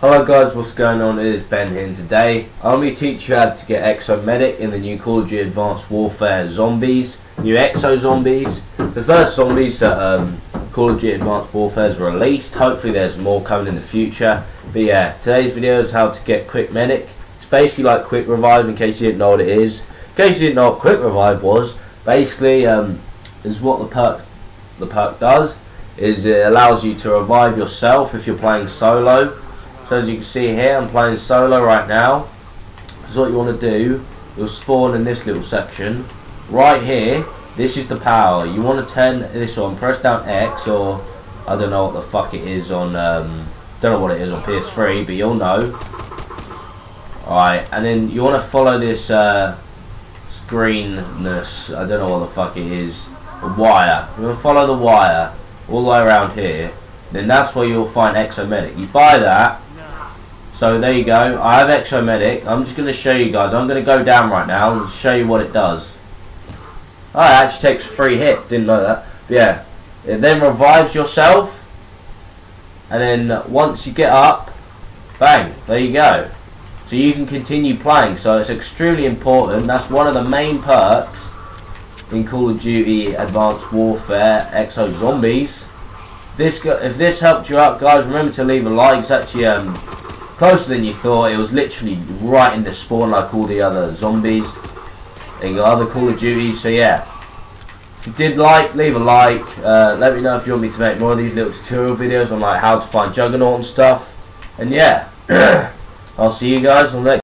Hello guys, what's going on? It is Ben here today teach you how to get Exo Medic in the new Call of Duty Advanced Warfare Zombies, new Exo Zombies. The first zombies that um, Call of Duty Advanced Warfare has released. Hopefully there's more coming in the future. But yeah, today's video is how to get Quick Medic. It's basically like Quick Revive in case you didn't know what it is. In case you didn't know what Quick Revive was, basically um, is what the perk, the perk does is it allows you to revive yourself if you're playing solo so as you can see here, I'm playing solo right now. So what you want to do, you'll spawn in this little section. Right here, this is the power. You want to turn this on, press down X or I don't know what the fuck it is on, um, don't know what it is on PS3, but you'll know. Alright, and then you want to follow this uh, screenness, I don't know what the fuck it is, the wire. You want to follow the wire all the way around here, then that's where you'll find Exo Medic. You buy that, so there you go. I have Exo Medic. I'm just going to show you guys. I'm going to go down right now and show you what it does. Oh, it actually takes three hits. Didn't know that. But yeah. It then revives yourself. And then once you get up, bang, there you go. So you can continue playing. So it's extremely important. That's one of the main perks in Call of Duty Advanced Warfare Exo Zombies. This if this helped you out, guys, remember to leave a like. It's actually um, closer than you thought. It was literally right in the spawn like all the other zombies and other Call of Duty. So yeah, if you did like, leave a like. Uh, let me know if you want me to make more of these little tutorial videos on like how to find Juggernaut and stuff. And yeah, I'll see you guys on the next.